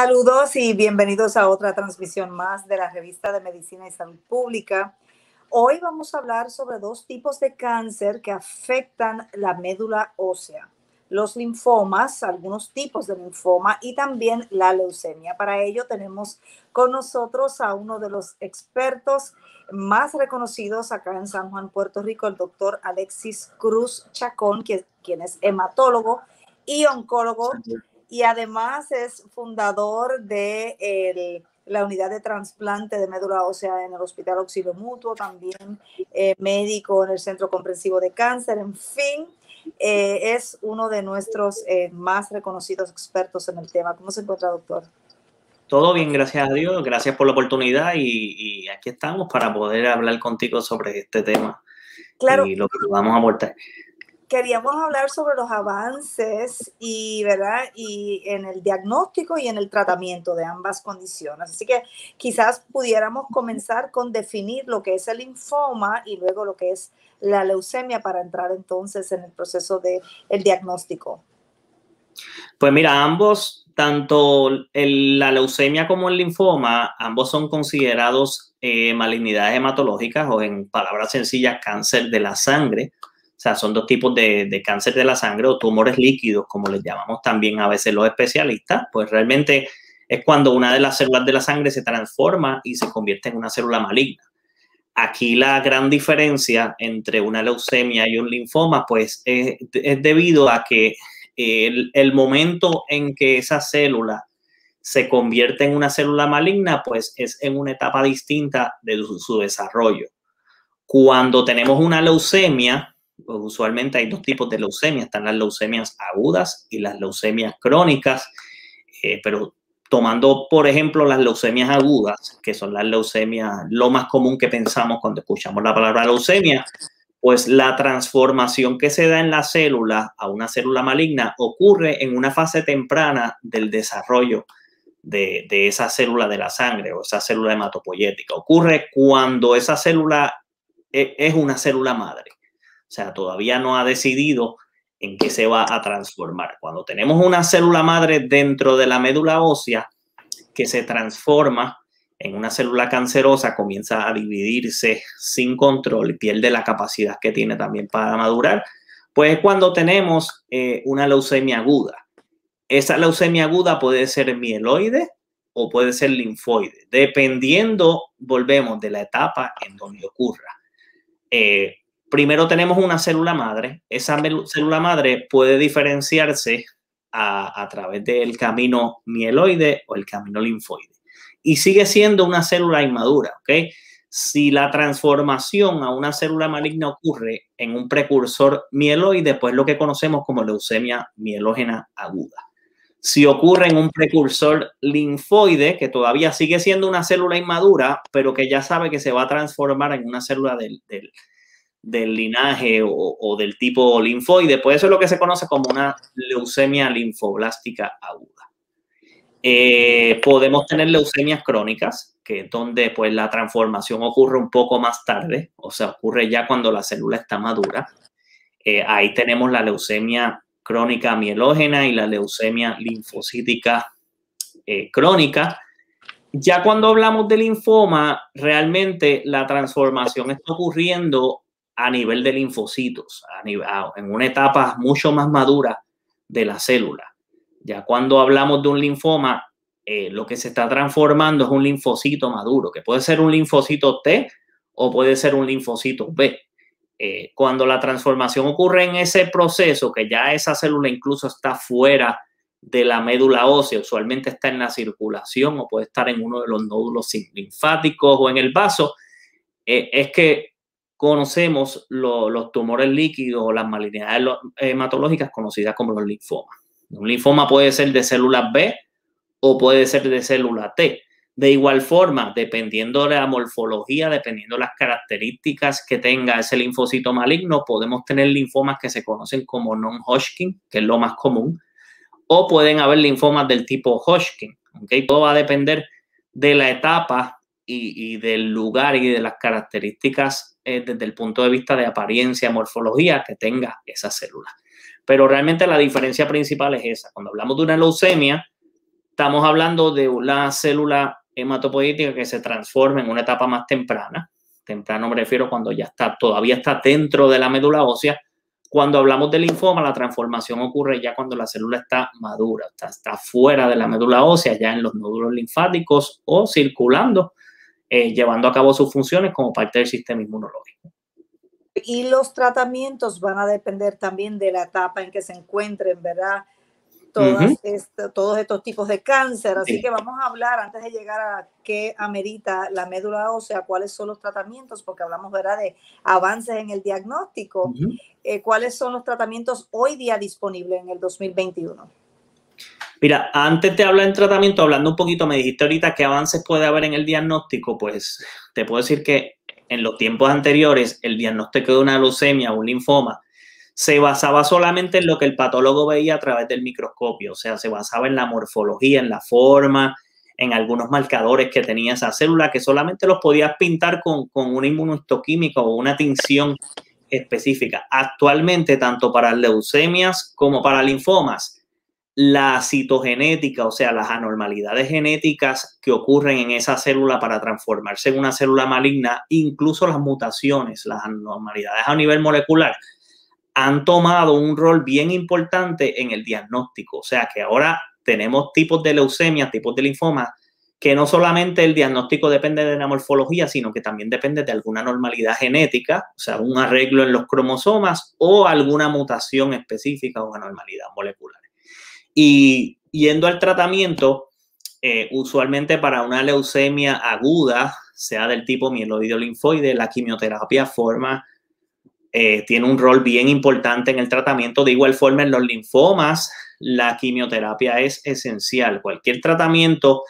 Saludos y bienvenidos a otra transmisión más de la revista de Medicina y Salud Pública. Hoy vamos a hablar sobre dos tipos de cáncer que afectan la médula ósea, los linfomas, algunos tipos de linfoma y también la leucemia. Para ello tenemos con nosotros a uno de los expertos más reconocidos acá en San Juan, Puerto Rico, el doctor Alexis Cruz Chacón, quien es hematólogo y oncólogo y además es fundador de la unidad de trasplante de médula ósea en el Hospital Auxilio Mutuo, también eh, médico en el Centro Comprensivo de Cáncer, en fin, eh, es uno de nuestros eh, más reconocidos expertos en el tema. ¿Cómo se encuentra, doctor? Todo bien, gracias a Dios, gracias por la oportunidad y, y aquí estamos para poder hablar contigo sobre este tema claro. y lo que vamos a abordar queríamos hablar sobre los avances y, ¿verdad? y en el diagnóstico y en el tratamiento de ambas condiciones. Así que quizás pudiéramos comenzar con definir lo que es el linfoma y luego lo que es la leucemia para entrar entonces en el proceso del el diagnóstico. Pues mira, ambos, tanto la leucemia como el linfoma, ambos son considerados eh, malignidades hematológicas o en palabras sencillas, cáncer de la sangre o sea, son dos tipos de, cáncer de la sangre o tumores líquidos, como les llamamos también a veces los especialistas. Pues realmente es cuando una de las células de la sangre se transforma y se convierte en una célula maligna. Aquí la gran diferencia entre una leucemia y un linfoma, pues es, debido a que el, el, momento en que esa célula se convierte en una célula maligna, pues es en una etapa distinta de su, su desarrollo. Cuando tenemos una leucemia, usualmente hay dos tipos de leucemia, están las leucemias agudas y las leucemias crónicas, eh, pero tomando, por ejemplo, las leucemias agudas, que son las leucemias, lo más común que pensamos cuando escuchamos la palabra leucemia, pues la transformación que se da en la célula a una célula maligna ocurre en una fase temprana del desarrollo de, de esa célula de la sangre o esa célula hematopoyética. Ocurre cuando esa célula e, es una célula madre. O sea, todavía no ha decidido en qué se va a transformar. Cuando tenemos una célula madre dentro de la médula ósea que se transforma en una célula cancerosa, comienza a dividirse sin control y pierde la capacidad que tiene también para madurar, pues es cuando tenemos eh, una leucemia aguda. Esa leucemia aguda puede ser mieloide o puede ser linfoide, dependiendo, volvemos, de la etapa en donde ocurra. Eh, primero tenemos una célula madre. Esa célula madre puede diferenciarse a, través del camino mieloide o el camino linfoide. Y sigue siendo una célula inmadura, ¿ok? Si la transformación a una célula maligna ocurre en un precursor mieloide, pues lo que conocemos como leucemia mielógena aguda. Si ocurre en un precursor linfoide, que todavía sigue siendo una célula inmadura, pero que ya sabe que se va a transformar en una célula del, del del linaje o, del tipo linfoide, pues eso es lo que se conoce como una leucemia linfoblástica aguda. Eh, podemos tener leucemias crónicas, que es donde pues la transformación ocurre un poco más tarde, o sea, ocurre ya cuando la célula está madura. Eh, ahí tenemos la leucemia crónica mielógena y la leucemia linfocítica eh, crónica. Ya cuando hablamos de linfoma, realmente la transformación está ocurriendo a nivel de linfocitos, en una etapa mucho más madura de la célula. Ya cuando hablamos de un linfoma, eh, lo que se está transformando es un linfocito maduro, que puede ser un linfocito T o puede ser un linfocito B. Eh, cuando la transformación ocurre en ese proceso, que ya esa célula incluso está fuera de la médula ósea, usualmente está en la circulación o puede estar en uno de los nódulos linfáticos o en el vaso, eh, es que conocemos los tumores líquidos o las malignidades hematológicas conocidas como los linfomas. Un linfoma puede ser de células B o puede ser de célula T. De igual forma, dependiendo de la morfología, dependiendo de las características que tenga ese linfocito maligno, podemos tener linfomas que se conocen como non-Hodgkin, que es lo más común, o pueden haber linfomas del tipo Hodgkin. ¿okay? Todo va a depender de la etapa y, del lugar y de las características eh, desde el punto de vista de apariencia, morfología que tenga esa célula. Pero realmente la diferencia principal es esa. Cuando hablamos de una leucemia, estamos hablando de una célula hematopoietica que se transforma en una etapa más temprana. Temprano me refiero cuando ya está, todavía está dentro de la médula ósea. Cuando hablamos de linfoma, la transformación ocurre ya cuando la célula está madura, está, está fuera de la médula ósea, ya en los nódulos linfáticos o circulando, eh, llevando a cabo sus funciones como parte del sistema inmunológico. Y los tratamientos van a depender también de la etapa en que se encuentren, ¿verdad? todos estos tipos de cáncer. Así que vamos a hablar antes de llegar a qué amerita la médula ósea, cuáles son los tratamientos, porque hablamos ¿verdad? de avances en el diagnóstico. Eh, ¿Cuáles son los tratamientos hoy día disponibles en el 2021? Mira, antes de hablar en tratamiento, hablando un poquito, me dijiste ahorita qué avances puede haber en el diagnóstico, pues te puedo decir que en los tiempos anteriores el diagnóstico de una leucemia o un linfoma se basaba solamente en lo que el patólogo veía a través del microscopio, o sea, se basaba en la morfología, en la forma, en algunos marcadores que tenía esa célula, que solamente los podías pintar con, con una inmunohistoquímica o una tinción específica. Actualmente, tanto para leucemias como para linfomas, la citogenética, o sea, las anormalidades genéticas que ocurren en esa célula para transformarse en una célula maligna, incluso las mutaciones, las anormalidades a nivel molecular, han tomado un rol bien importante en el diagnóstico. O sea que ahora tenemos tipos de leucemia, tipos de linfoma, que no solamente el diagnóstico depende de la morfología, sino que también depende de alguna normalidad genética, o sea, un arreglo en los cromosomas o alguna mutación específica o anormalidad molecular. Y yendo al tratamiento, eh, usualmente para una leucemia aguda, sea del tipo mieloide linfoide, la quimioterapia forma eh, tiene un rol bien importante en el tratamiento. De igual forma, en los linfomas, la quimioterapia es esencial. Cualquier tratamiento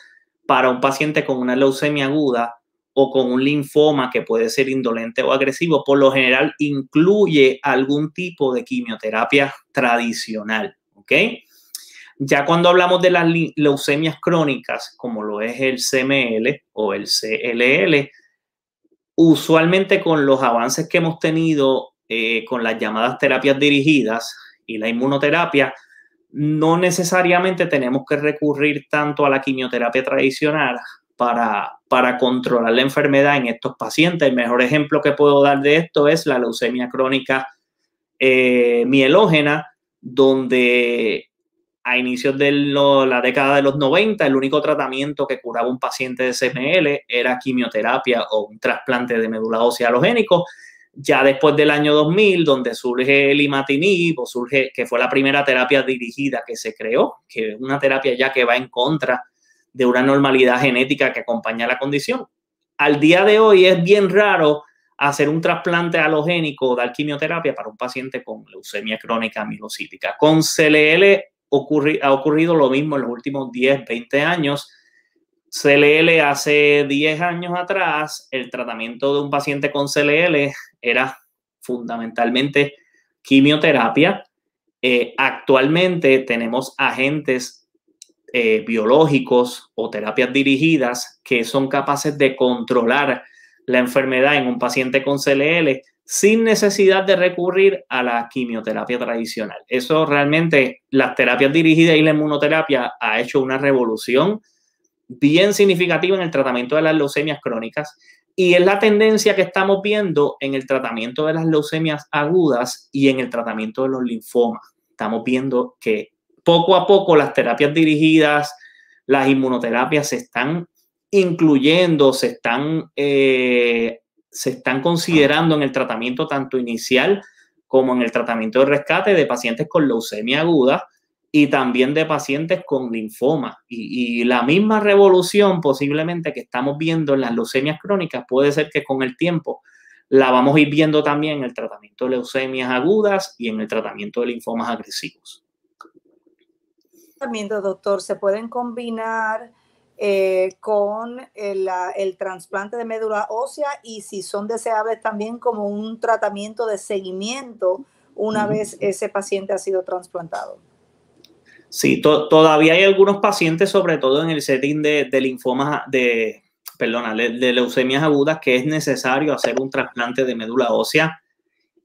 para un paciente con una leucemia aguda o con un linfoma que puede ser indolente o agresivo, por lo general incluye algún tipo de quimioterapia tradicional. ¿Ok? Ya cuando hablamos de las leucemias crónicas, como lo es el CML o el CLL, usualmente con los avances que hemos tenido eh, con las llamadas terapias dirigidas y la inmunoterapia, no necesariamente tenemos que recurrir tanto a la quimioterapia tradicional para, para controlar la enfermedad en estos pacientes. El mejor ejemplo que puedo dar de esto es la leucemia crónica eh, mielógena, donde a inicios de la década de los 90, el único tratamiento que curaba un paciente de CML era quimioterapia o un trasplante de médula ósea halogénico. Ya después del año 2000, donde surge el imatinib, o surge, que fue la primera terapia dirigida que se creó, que es una terapia ya que va en contra de una normalidad genética que acompaña la condición. Al día de hoy es bien raro hacer un trasplante halogénico o dar quimioterapia para un paciente con leucemia crónica mielocítica. Con CLL ha ocurrido lo mismo en los últimos 10, 20 años. CLL hace 10 años atrás, el tratamiento de un paciente con CLL era fundamentalmente quimioterapia. Eh, actualmente tenemos agentes eh, biológicos o terapias dirigidas que son capaces de controlar la enfermedad en un paciente con CLL sin necesidad de recurrir a la quimioterapia tradicional. Eso realmente, las terapias dirigidas y la inmunoterapia ha hecho una revolución bien significativa en el tratamiento de las leucemias crónicas y es la tendencia que estamos viendo en el tratamiento de las leucemias agudas y en el tratamiento de los linfomas. Estamos viendo que poco a poco las terapias dirigidas, las inmunoterapias se están incluyendo, se están eh, se están considerando en el tratamiento tanto inicial como en el tratamiento de rescate de pacientes con leucemia aguda y también de pacientes con linfoma. Y, la misma revolución posiblemente que estamos viendo en las leucemias crónicas puede ser que con el tiempo la vamos a ir viendo también en el tratamiento de leucemias agudas y en el tratamiento de linfomas agresivos. También, doctor, se pueden combinar eh, con el, el trasplante de médula ósea y si son deseables también como un tratamiento de seguimiento una vez ese paciente ha sido trasplantado. Sí, todavía hay algunos pacientes, sobre todo en el setting de, de linfomas, de, perdona, de, leucemias agudas, que es necesario hacer un trasplante de médula ósea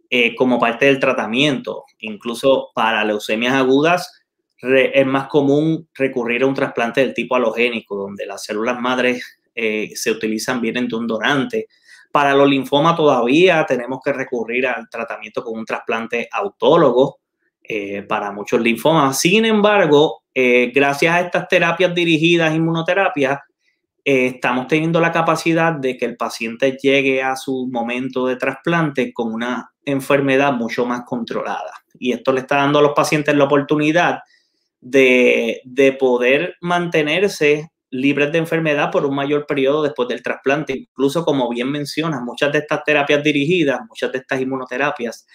eh, como parte del tratamiento. Incluso para leucemias agudas, es más común recurrir a un trasplante del tipo halogénico, donde las células madres eh, se utilizan bien de un donante. Para los linfomas todavía tenemos que recurrir al tratamiento con un trasplante autólogo eh, para muchos linfomas. Sin embargo, eh, gracias a estas terapias dirigidas, inmunoterapias, estamos teniendo la capacidad de que el paciente llegue a su momento de trasplante con una enfermedad mucho más controlada. Y esto le está dando a los pacientes la oportunidad de, poder mantenerse libres de enfermedad por un mayor periodo después del trasplante. Incluso, como bien mencionas, muchas de estas terapias dirigidas, muchas de estas inmunoterapias,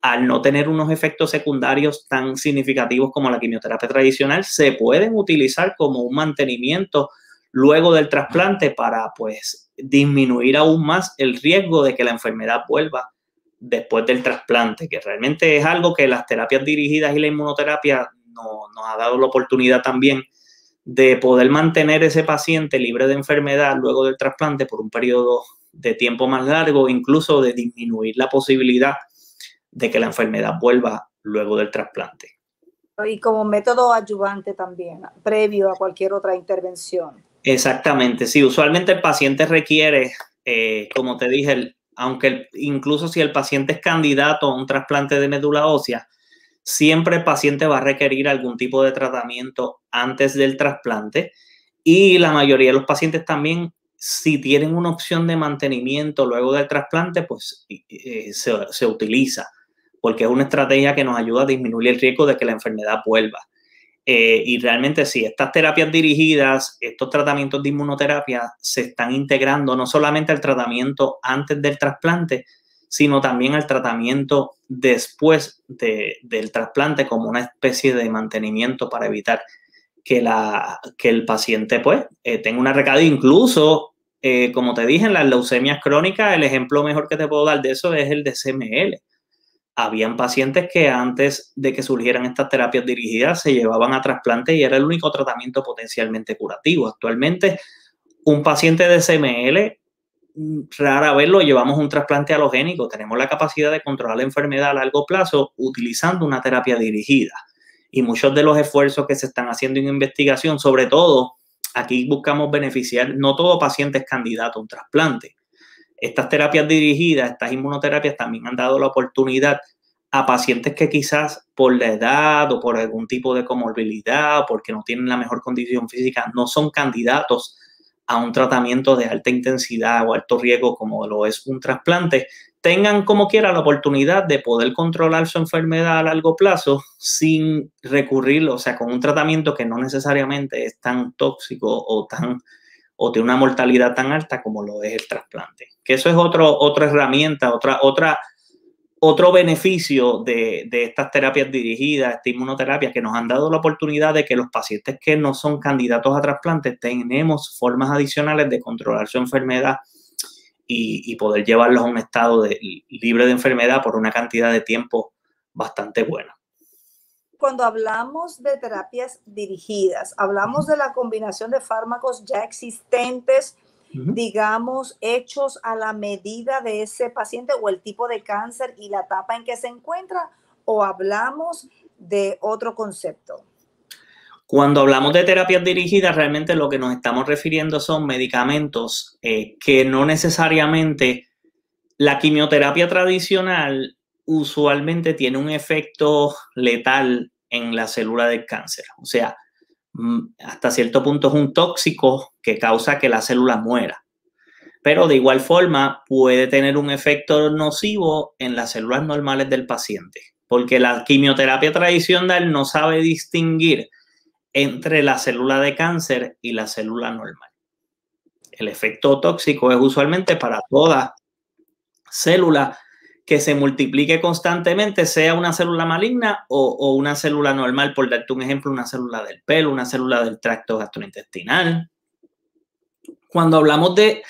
al no tener unos efectos secundarios tan significativos como la quimioterapia tradicional, se pueden utilizar como un mantenimiento luego del trasplante para pues disminuir aún más el riesgo de que la enfermedad vuelva después del trasplante, que realmente es algo que las terapias dirigidas y la inmunoterapia nos ha dado la oportunidad también de poder mantener ese paciente libre de enfermedad luego del trasplante por un periodo de tiempo más largo, incluso de disminuir la posibilidad de que la enfermedad vuelva luego del trasplante. Y como método ayudante también, previo a cualquier otra intervención. Exactamente, sí, usualmente el paciente requiere, eh, como te dije, aunque incluso si el paciente es candidato a un trasplante de médula ósea, siempre el paciente va a requerir algún tipo de tratamiento antes del trasplante y la mayoría de los pacientes también, si tienen una opción de mantenimiento luego del trasplante, pues eh, se, utiliza porque es una estrategia que nos ayuda a disminuir el riesgo de que la enfermedad vuelva. Eh, y realmente sí, estas terapias dirigidas, estos tratamientos de inmunoterapia se están integrando no solamente al tratamiento antes del trasplante, sino también al tratamiento después del trasplante como una especie de mantenimiento para evitar que, la, que el paciente pues eh, tenga una recaída. Incluso, eh, como te dije, en las leucemias crónicas, el ejemplo mejor que te puedo dar de eso es el de CML. Habían pacientes que antes de que surgieran estas terapias dirigidas se llevaban a trasplante y era el único tratamiento potencialmente curativo. Actualmente, un paciente de CML rara vez lo llevamos un trasplante halogénico. Tenemos la capacidad de controlar la enfermedad a largo plazo utilizando una terapia dirigida. Y muchos de los esfuerzos que se están haciendo en investigación, sobre todo, aquí buscamos beneficiar, no todo paciente es candidato a un trasplante. Estas terapias dirigidas, estas inmunoterapias también han dado la oportunidad a pacientes que quizás por la edad o por algún tipo de comorbilidad o porque no tienen la mejor condición física no son candidatos a un tratamiento de alta intensidad o alto riesgo como lo es un trasplante, tengan como quiera la oportunidad de poder controlar su enfermedad a largo plazo sin recurrir, o sea, con un tratamiento que no necesariamente es tan tóxico o tan o tiene una mortalidad tan alta como lo es el trasplante. Que eso es otro, otra herramienta, otra, otra otro beneficio de, estas terapias dirigidas, esta inmunoterapia, que nos han dado la oportunidad de que los pacientes que no son candidatos a trasplante tenemos formas adicionales de controlar su enfermedad y, poder llevarlos a un estado de, libre de enfermedad por una cantidad de tiempo bastante buena. Cuando hablamos de terapias dirigidas, hablamos de la combinación de fármacos ya existentes digamos, hechos a la medida de ese paciente o el tipo de cáncer y la etapa en que se encuentra, o hablamos de otro concepto? Cuando hablamos de terapias dirigidas, realmente lo que nos estamos refiriendo son medicamentos eh, que no necesariamente la quimioterapia tradicional usualmente tiene un efecto letal en la célula del cáncer. O sea, hasta cierto punto es un tóxico que causa que la célula muera. Pero de igual forma puede tener un efecto nocivo en las células normales del paciente, porque la quimioterapia tradicional no sabe distinguir entre la célula de cáncer y la célula normal. El efecto tóxico es usualmente para toda célula que se multiplique constantemente, sea una célula maligna o, una célula normal, por darte un ejemplo, una célula del pelo, una célula del tracto gastrointestinal. Cuando hablamos de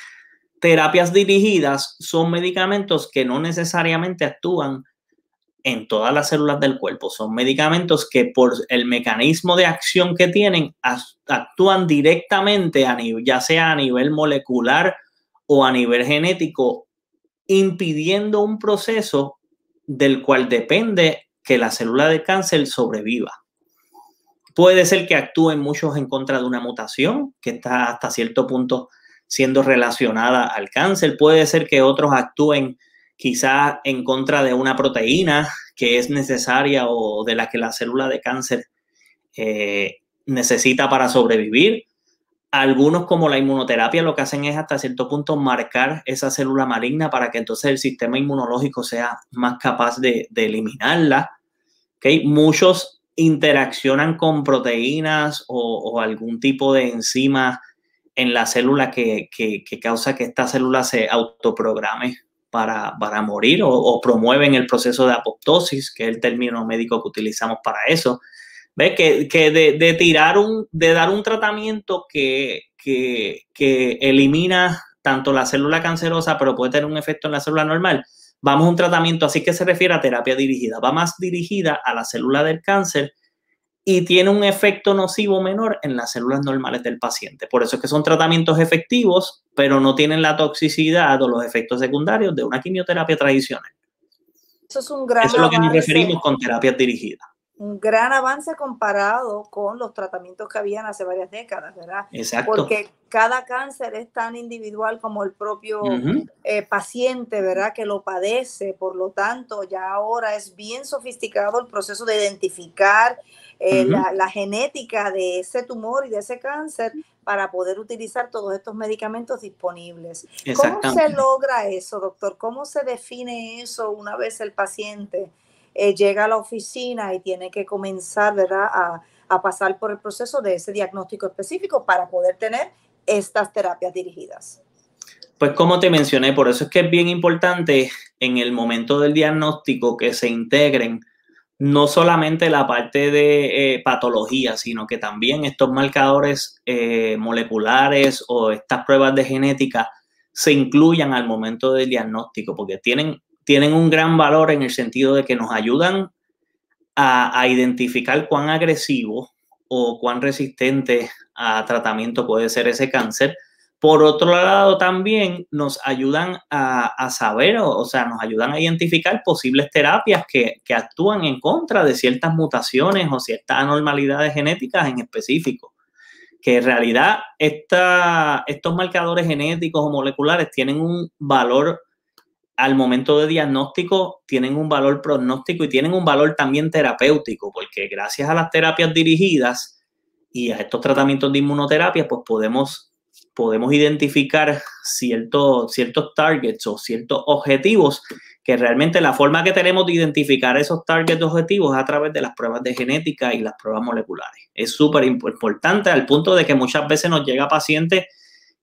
terapias dirigidas, son medicamentos que no necesariamente actúan en todas las células del cuerpo. Son medicamentos que por el mecanismo de acción que tienen, actúan directamente, a nivel, ya sea a nivel molecular o a nivel genético impidiendo un proceso del cual depende que la célula de cáncer sobreviva. Puede ser que actúen muchos en contra de una mutación que está hasta cierto punto siendo relacionada al cáncer. Puede ser que otros actúen quizá en contra de una proteína que es necesaria o de la que la célula de cáncer eh, necesita para sobrevivir. Algunos, como la inmunoterapia, lo que hacen es hasta cierto punto marcar esa célula maligna para que entonces el sistema inmunológico sea más capaz de, eliminarla. ¿Okay? Muchos interaccionan con proteínas o, algún tipo de enzima en la célula que, causa que esta célula se autoprograme para, para morir o, promueven el proceso de apoptosis, que es el término médico que utilizamos para eso. ¿Ves? Que, de, tirar un, de dar un tratamiento que, que, elimina tanto la célula cancerosa, pero puede tener un efecto en la célula normal. Vamos a un tratamiento así que se refiere a terapia dirigida. Va más dirigida a la célula del cáncer y tiene un efecto nocivo menor en las células normales del paciente. Por eso es que son tratamientos efectivos, pero no tienen la toxicidad o los efectos secundarios de una quimioterapia tradicional. Eso es un gran Eso es lo que nos referimos con terapias dirigidas un gran avance comparado con los tratamientos que habían hace varias décadas, ¿verdad? Exacto. Porque cada cáncer es tan individual como el propio eh, paciente, ¿verdad? Que lo padece. Por lo tanto, ya ahora es bien sofisticado el proceso de identificar eh, la, genética de ese tumor y de ese cáncer para poder utilizar todos estos medicamentos disponibles. ¿Cómo se logra eso, doctor? ¿Cómo se define eso una vez el paciente? Eh, llega a la oficina y tiene que comenzar ¿verdad? A, a pasar por el proceso de ese diagnóstico específico para poder tener estas terapias dirigidas. Pues como te mencioné, por eso es que es bien importante en el momento del diagnóstico que se integren no solamente la parte de eh, patología, sino que también estos marcadores eh, moleculares o estas pruebas de genética se incluyan al momento del diagnóstico, porque tienen tienen un gran valor en el sentido de que nos ayudan a, identificar cuán agresivo o cuán resistente a tratamiento puede ser ese cáncer. Por otro lado, también nos ayudan a, saber, o, sea, nos ayudan a identificar posibles terapias que, actúan en contra de ciertas mutaciones o ciertas anormalidades genéticas en específico. Que en realidad estos marcadores genéticos o moleculares tienen un valor al momento de diagnóstico tienen un valor pronóstico y tienen un valor también terapéutico, porque gracias a las terapias dirigidas y a estos tratamientos de inmunoterapia, pues podemos, podemos identificar ciertos, ciertos targets o ciertos objetivos que realmente la forma que tenemos de identificar esos targets objetivos es a través de las pruebas de genética y las pruebas moleculares. Es súper importante al punto de que muchas veces nos llega pacientes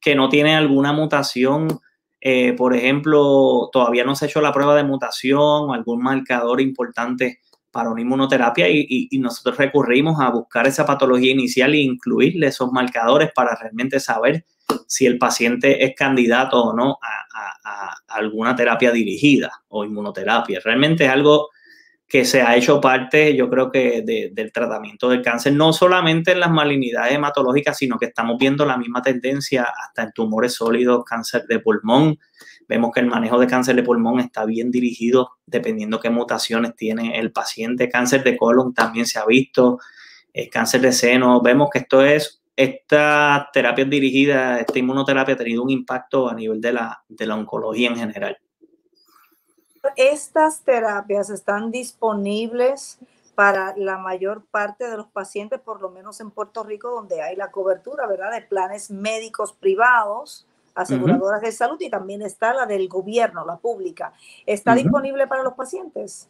que no tienen alguna mutación eh, por ejemplo, todavía no se ha hecho la prueba de mutación o algún marcador importante para una inmunoterapia y, nosotros recurrimos a buscar esa patología inicial e incluirle esos marcadores para realmente saber si el paciente es candidato o no a, alguna terapia dirigida o inmunoterapia. Realmente es algo que se ha hecho parte, yo creo que, del tratamiento del cáncer, no solamente en las malignidades hematológicas, sino que estamos viendo la misma tendencia hasta en tumores sólidos, cáncer de pulmón. Vemos que el manejo de cáncer de pulmón está bien dirigido dependiendo qué mutaciones tiene el paciente. Cáncer de colon también se ha visto, el cáncer de seno. Vemos que esto es, esta terapia dirigida, esta inmunoterapia ha tenido un impacto a nivel de la, de la oncología en general estas terapias están disponibles para la mayor parte de los pacientes, por lo menos en Puerto Rico, donde hay la cobertura, ¿verdad?, de planes médicos privados, aseguradoras de salud y también está la del gobierno, la pública. ¿Está disponible para los pacientes?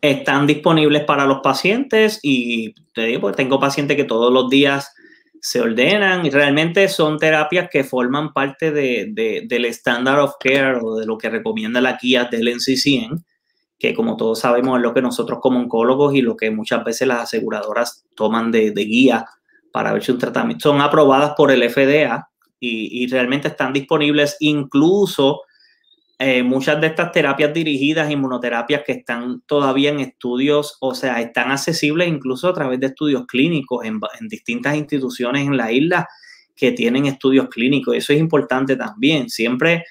Están disponibles para los pacientes y te digo, tengo pacientes que todos los días se ordenan y realmente son terapias que forman parte de, del standard of care o de lo que recomienda la guía del NCCN, que como todos sabemos es lo que nosotros como oncólogos y lo que muchas veces las aseguradoras toman de, guía para ver si un tratamiento son aprobadas por el FDA y, y realmente están disponibles incluso eh, muchas de estas terapias dirigidas, inmunoterapias que están todavía en estudios, o sea, están accesibles incluso a través de estudios clínicos en, distintas instituciones en la isla que tienen estudios clínicos. Eso es importante también. Siempre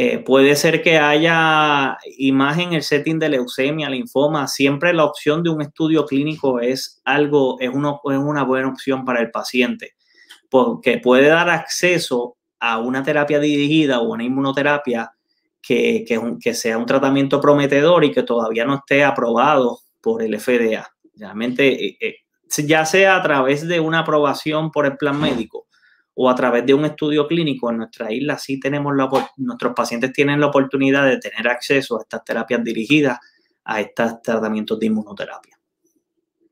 Eh, puede ser que haya imagen, el setting de leucemia, linfoma. Siempre la opción de un estudio clínico es algo, es, uno, es una buena opción para el paciente, porque puede dar acceso a una terapia dirigida o una inmunoterapia que, que, sea un tratamiento prometedor y que todavía no esté aprobado por el FDA. Realmente, eh, eh, ya sea a través de una aprobación por el plan médico o a través de un estudio clínico en nuestra isla, sí tenemos la, nuestros pacientes tienen la oportunidad de tener acceso a estas terapias dirigidas, a estos tratamientos de inmunoterapia.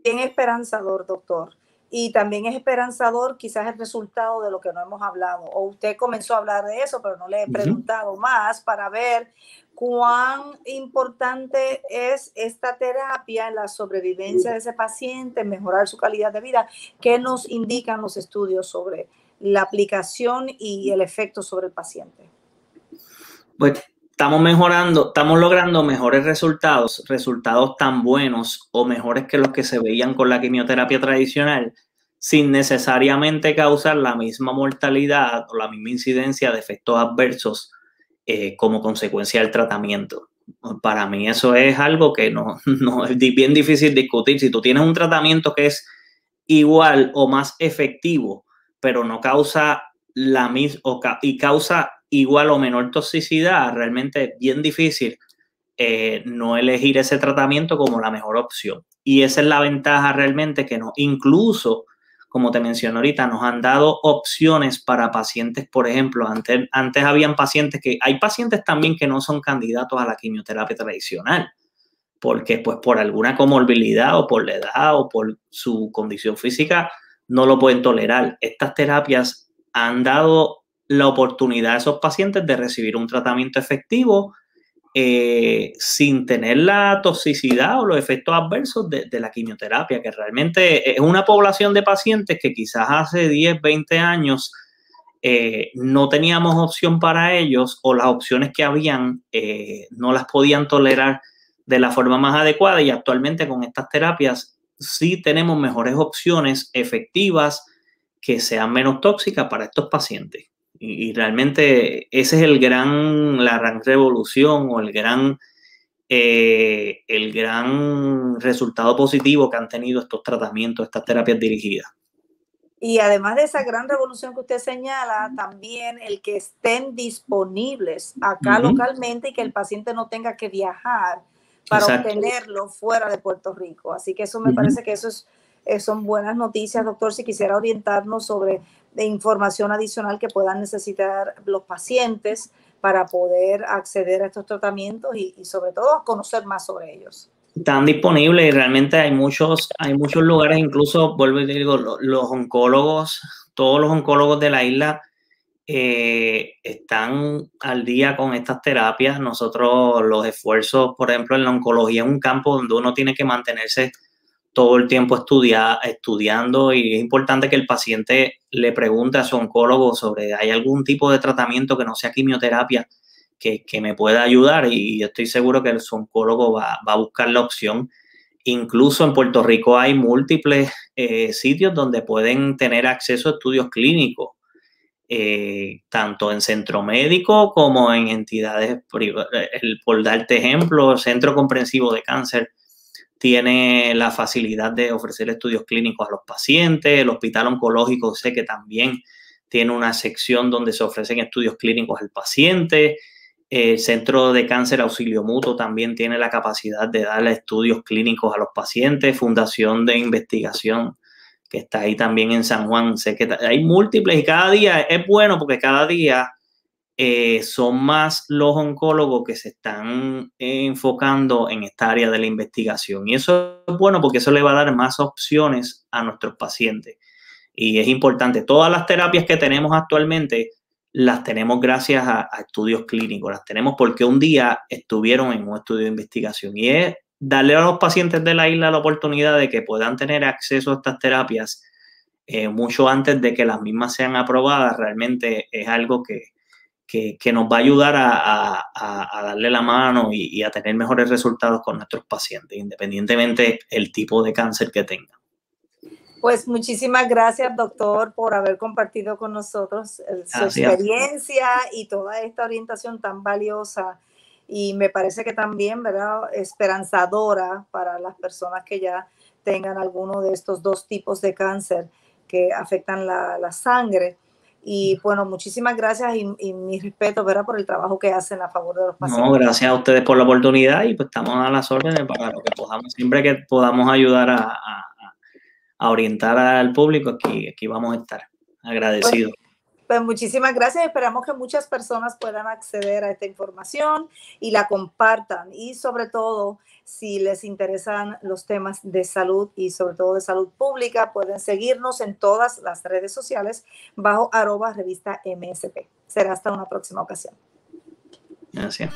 Bien esperanzador, doctor. Y también es esperanzador quizás el resultado de lo que no hemos hablado. O usted comenzó a hablar de eso, pero no le he preguntado más para ver cuán importante es esta terapia en la sobrevivencia de ese paciente, mejorar su calidad de vida. ¿Qué nos indican los estudios sobre la aplicación y el efecto sobre el paciente? Estamos mejorando, estamos logrando mejores resultados, resultados tan buenos o mejores que los que se veían con la quimioterapia tradicional, sin necesariamente causar la misma mortalidad o la misma incidencia de efectos adversos eh, como consecuencia del tratamiento. Para mí eso es algo que no, no es bien difícil discutir. Si tú tienes un tratamiento que es igual o más efectivo pero no causa la misma y causa igual o menor toxicidad, realmente es bien difícil eh, no elegir ese tratamiento como la mejor opción. Y esa es la ventaja realmente que no, incluso, como te mencioné ahorita, nos han dado opciones para pacientes, por ejemplo, antes, antes habían pacientes que, hay pacientes también que no son candidatos a la quimioterapia tradicional, porque pues por alguna comorbilidad o por la edad o por su condición física, no lo pueden tolerar. Estas terapias han dado la oportunidad a esos pacientes de recibir un tratamiento efectivo eh, sin tener la toxicidad o los efectos adversos de, la quimioterapia, que realmente es una población de pacientes que quizás hace 10, 20 años eh, no teníamos opción para ellos o las opciones que habían eh, no las podían tolerar de la forma más adecuada y actualmente con estas terapias sí tenemos mejores opciones efectivas que sean menos tóxicas para estos pacientes. Y, realmente ese es el gran, la gran revolución o el gran, eh, el gran resultado positivo que han tenido estos tratamientos, estas terapias dirigidas. Y además de esa gran revolución que usted señala, también el que estén disponibles acá localmente y que el paciente no tenga que viajar para obtenerlo fuera de Puerto Rico. Así que eso me parece que eso es, eh, son buenas noticias, doctor. Si quisiera orientarnos sobre de información adicional que puedan necesitar los pacientes para poder acceder a estos tratamientos y, sobre todo conocer más sobre ellos. Están disponibles y realmente hay muchos, hay muchos lugares, incluso, vuelvo y digo, los oncólogos, todos los oncólogos de la isla eh, están al día con estas terapias. Nosotros los esfuerzos, por ejemplo, en la oncología es un campo donde uno tiene que mantenerse todo el tiempo estudiando y es importante que el paciente le pregunte a su oncólogo sobre hay algún tipo de tratamiento que no sea quimioterapia que, me pueda ayudar y estoy seguro que el, su oncólogo va, a buscar la opción. Incluso en Puerto Rico hay múltiples eh, sitios donde pueden tener acceso a estudios clínicos eh, tanto en centro médico como en entidades privadas. Por darte ejemplo, el Centro Comprensivo de Cáncer tiene la facilidad de ofrecer estudios clínicos a los pacientes, el Hospital Oncológico sé que también tiene una sección donde se ofrecen estudios clínicos al paciente. El Centro de Cáncer Auxilio Mutuo también tiene la capacidad de darle estudios clínicos a los pacientes. Fundación de Investigación que está ahí también en San Juan. Sé que hay múltiples y cada día es bueno porque cada día eh, son más los oncólogos que se están enfocando en esta área de la investigación. Y eso es bueno porque eso le va a dar más opciones a nuestros pacientes. Y es importante, todas las terapias que tenemos actualmente las tenemos gracias a, a estudios clínicos, las tenemos porque un día estuvieron en un estudio de investigación. Y es darle a los pacientes de la isla la oportunidad de que puedan tener acceso a estas terapias eh, mucho antes de que las mismas sean aprobadas, realmente es algo que, nos va a ayudar a, darle la mano y, a tener mejores resultados con nuestros pacientes, independientemente el tipo de cáncer que tengan. Pues muchísimas gracias, doctor, por haber compartido con nosotros eh, su experiencia y toda esta orientación tan valiosa. Y me parece que también, ¿verdad?, esperanzadora para las personas que ya tengan alguno de estos dos tipos de cáncer que afectan la, la sangre. Y bueno, muchísimas gracias y, mi respeto, ¿verdad? Por el trabajo que hacen a favor de los pacientes. No, gracias a ustedes por la oportunidad y pues estamos a las órdenes para lo que podamos, siempre que podamos ayudar a, a, orientar al público, aquí, aquí vamos a estar agradecidos. Pues, pues, muchísimas gracias. Esperamos que muchas personas puedan acceder a esta información y la compartan. Y sobre todo, si les interesan los temas de salud y sobre todo de salud pública, pueden seguirnos en todas las redes sociales bajo arroba revista MSP. Será hasta una próxima ocasión. Gracias.